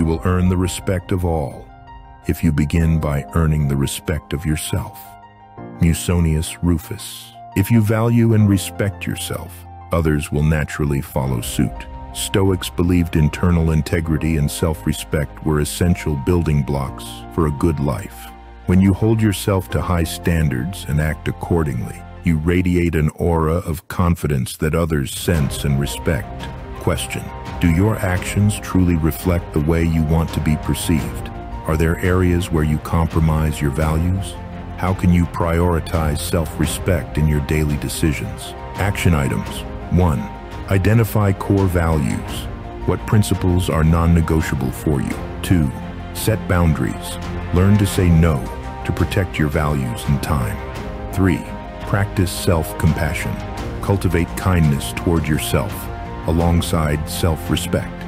You will earn the respect of all if you begin by earning the respect of yourself. Musonius Rufus. If you value and respect yourself, others will naturally follow suit. Stoics believed internal integrity and self-respect were essential building blocks for a good life. When you hold yourself to high standards and act accordingly, you radiate an aura of confidence that others sense and respect. Question. Do your actions truly reflect the way you want to be perceived? Are there areas where you compromise your values? How can you prioritize self-respect in your daily decisions? Action items. 1. Identify core values. What principles are non-negotiable for you? 2. Set boundaries. Learn to say no to protect your values and time. 3. Practice self-compassion. Cultivate kindness toward yourself alongside self-respect.